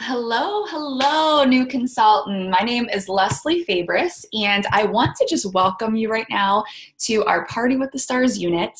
Hello, hello, new consultant. My name is Leslie Fabris, and I want to just welcome you right now to our Party with the Stars unit.